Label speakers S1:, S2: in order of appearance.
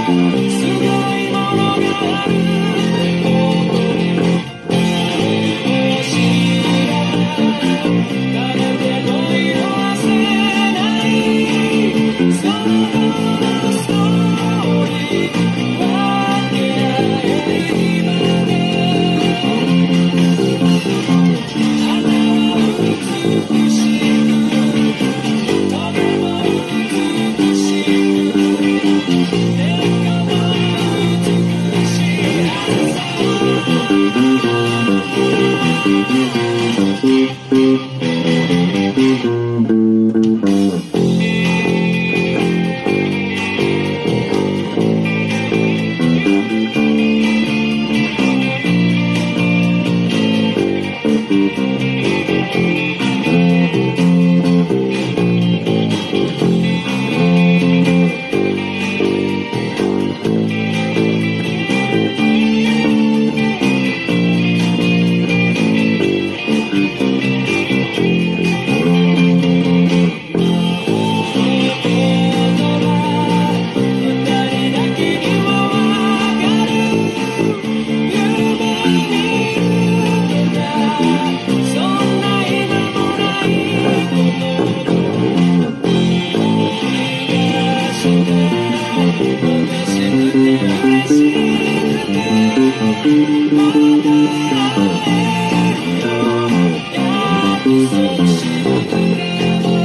S1: すごいものがある。Thank you.